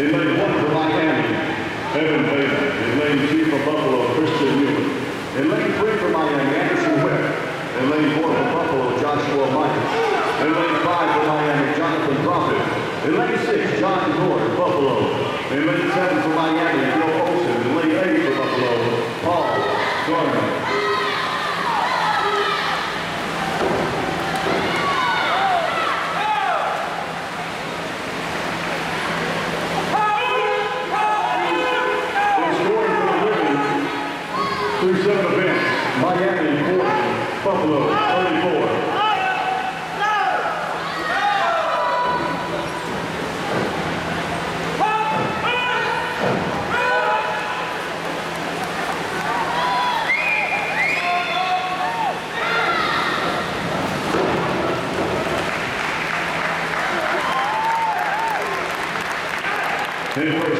In lane one for Miami, Evan Vega. In lane two for Buffalo, Christian Mueller. In lane three for Miami, Anderson Webb. In lane four for Buffalo, Joshua Michaels. In lane five for Miami, Jonathan Crawford. In lane six, John Gordon, Buffalo. In lane seven for Miami, through seven events, Miami 40, Buffalo 34. Anyway,